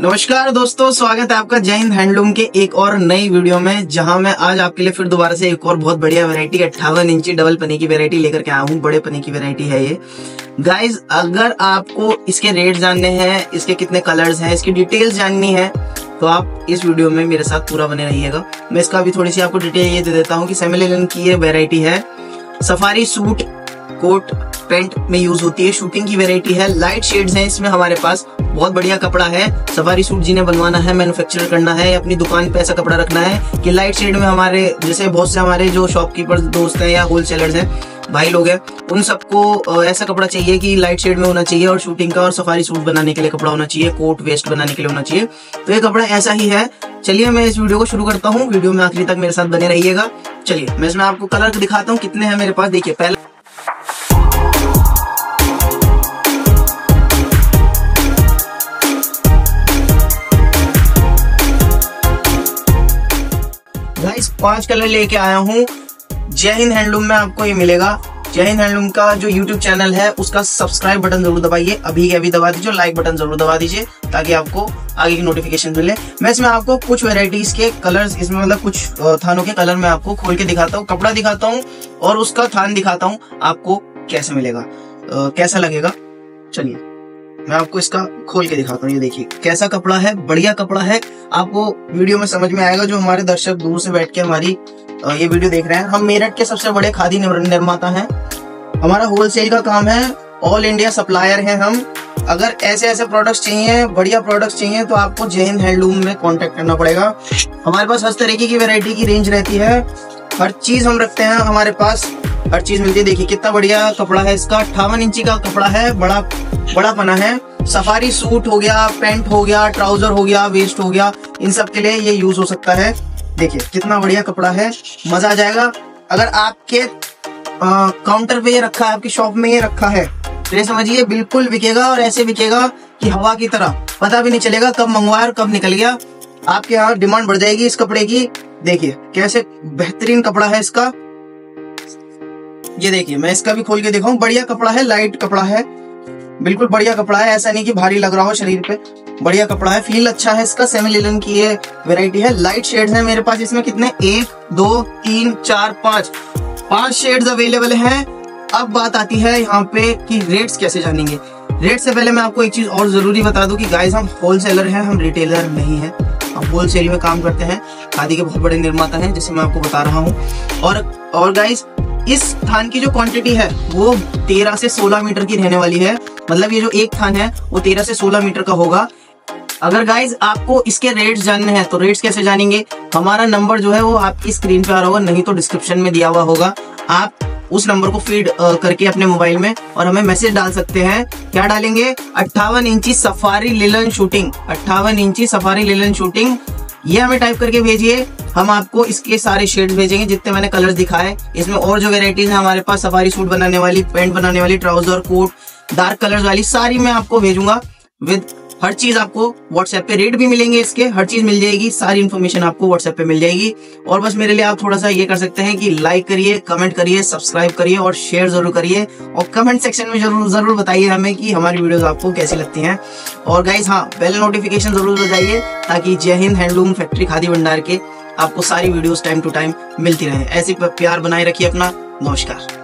नमस्कार दोस्तों, स्वागत है आपका जय हिंद हैंडलूम के एक और नई वीडियो में, जहाँ मैं आज आपके लिए फिर दोबारा से एक और बहुत बढ़िया वैरायटी अट्ठावन इंची डबल पनी की वैरायटी लेकर के आया हूँ। बड़े पनी की वैरायटी है ये। गाइज़ अगर आपको इसके रेट जानने हैं, इसके कितने कलर्स हैं, इसकी डिटेल्स जाननी है तो आप इस वीडियो में मेरे साथ पूरा बने रहिएगा। मैं इसका अभी थोड़ी सी आपको डिटेल ये दे देता हूँ की सेमिलिन की ये वेरायटी है। सफारी सूट कोट पेंट में यूज़ होती है शूटिंग की वेरायटी है। लाइट शेड्स हैं, इसमें हमारे पास बहुत बढ़िया कपड़ा है। सफारी सूट जिन्हें बनवाना है मैन्युफैक्चर करना है, अपनी दुकान पे ऐसा कपड़ा रखना है कि लाइट शेड में हमारे, जैसे बहुत से हमारे जो शॉपकीपर दोस्त हैं या होलसेलर्स हैं, भाई लोग हैं, उन सबको ऐसा कपड़ा चाहिए कि लाइट शेड में होना चाहिए और शूटिंग का और सफारी सूट बनाने के लिए कपड़ा होना चाहिए कोट वेस्ट बनाने के लिए होना चाहिए। तो ये कपड़ा ऐसा ही है। चलिए मैं इस वीडियो को शुरू करता हूँ। वीडियो में आखिरी तक मेरे साथ बने रहिएगा। चलिए, मैं इसमें आपको कलर दिखाता हूँ, कितने हैं मेरे पास। देखिए, पहले पाँच कलर लेके आया हूँ। जय हिंद हैंडलूम में आपको ये मिलेगा। जय हिंद हैंडलूम का जो यूट्यूब चैनल है, उसका सब्सक्राइब बटन ज़रूर दबाइए। अभी के अभी दबा दीजिए लाइक बटन ज़रूर दबा दीजिए, ताकि आपको आगे की नोटिफिकेशन मिले। मैं इसमें आपको कुछ वेराइटीज के कलर्स इसमें मतलब कुछ थानों के कलर मैं आपको खोल के दिखाता हूँ, कपड़ा दिखाता हूँ और उसका थान दिखाता हूँ, आपको कैसे मिलेगा। कैसा लगेगा? चलिए। मैं आपको इसका खोल के दिखाता हूँ, ये देखिए। कैसा कपड़ा है, बढ़िया कपड़ा है। आपको वीडियो में समझ में आएगा जो हमारे दर्शक दूर से बैठ के हमारी ये वीडियो देख रहे हैं। हम मेरठ के सबसे बड़े खादी निर्माता हैं। हमारा होलसेल का काम है ऑल इंडिया सप्लायर हैं हम। अगर ऐसे ऐसे प्रोडक्ट्स चाहिए, बढ़िया प्रोडक्ट्स चाहिए तो आपको हिंद हैंडलूम में कांटेक्ट करना पड़ेगा। हमारे पास हर तरीके की वैरायटी की रेंज रहती है। हर चीज़ हम रखते हैं हमारे पास। हर चीज़ मिलती है। देखिए, कितना बढ़िया कपड़ा है इसका। अट्ठावन इंची का कपड़ा है। बड़ा बड़ा पना है। सफारी सूट हो गया, पेंट हो गया, ट्राउज़र हो गया, वेस्ट हो गया। इन सब के लिए ये यूज़ हो सकता है। देखिए, कितना बढ़िया कपड़ा है। मज़ा आ जाएगा। अगर आपके काउंटर पे ये रखा है, आपकी शॉप में ये रखा है तो ये समझिए, बिल्कुल बिकेगा और ऐसे बिकेगा कि हवा की तरह। पता भी नहीं चलेगा कब मंगवाया और कब निकल गया। आपके यहाँ डिमांड बढ़ जाएगी इस कपड़े की। देखिए, कैसे बेहतरीन कपड़ा है इसका। ये देखिए, मैं इसका भी खोल के दिखाऊँ। बढ़िया कपड़ा है लाइट कपड़ा है। बिल्कुल बढ़िया कपड़ा है, ऐसा नहीं कि भारी लग रहा हो शरीर पे। बढ़िया कपड़ा है फील अच्छा है इसका सेमी लिलन की ये वेरायटी है। लाइट शेड्स है मेरे पास, इसमें कितने? एक, दो, तीन, चार, पाँच। पाँच शेड्स अवेलेबल हैं। अब बात आती है यहाँ पे कि रेट्स कैसे जानेंगे। रेट से पहले मैं आपको एक चीज़ और ज़रूरी बता दूँ कि गाइस हम होलसेलर हैं, हम रिटेलर नहीं है। हम होलसेल में काम करते हैं। खादी के बहुत बड़े निर्माता हैं, जैसे मैं आपको बता रहा हूँ। और और गाइस इस थान की जो क्वांटिटी है, वो तेरह से सोलह मीटर की रहने वाली है। मतलब ये जो एक थान है, वो तेरह से सोलह मीटर का होगा। अगर गाइज़ आपको इसके रेट्स जानने हैं तो रेट्स कैसे जानेंगे? हमारा नंबर जो है, वो आपकी स्क्रीन पे आ रहा होगा, नहीं तो डिस्क्रिप्शन में दिया हुआ होगा। आप उस नंबर को फ़ीड करके अपने मोबाइल में, और हमें मैसेज डाल सकते हैं। क्या डालेंगे? अट्ठावन इंची सफारी लिलन शूटिंग अट्ठावन इंची सफारी लिलन शूटिंग ये हमें टाइप करके भेजिए। हम आपको इसके सारे शेड भेजेंगे, जितने मैंने कलर्स दिखाए। इसमें और जो वेराइटीज है, हमारे पास सफारी सूट बनाने वाली पेंट बनाने वाली ट्राउज़र कोट डार्क कलर्स वाली, सारी मैं आपको भेजूँगा। विद हर चीज़ आपको व्हाट्सएप पे रेट भी मिलेंगे इसके, हर चीज़ मिल जाएगी, सारी इन्फॉर्मेशन आपको व्हाट्सएप पे मिल जाएगी। और बस मेरे लिए आप थोड़ा सा ये कर सकते हैं कि लाइक करिए कमेंट करिए सब्सक्राइब करिए और शेयर ज़रूर करिए। और कमेंट सेक्शन में ज़रूर ज़रूर बताइए हमें कि हमारी वीडियोस आपको कैसी लगती हैं। और गाइज़ हाँ बेल नोटिफिकेशन ज़रूर बजाइए ताकि जय हिंद, हैंडलूम, फैक्ट्री खादी भंडार के आपको सारी वीडियोस टाइम टू टाइम मिलती रहे। ऐसी प्यार बनाए रखिए अपना। नमस्कार।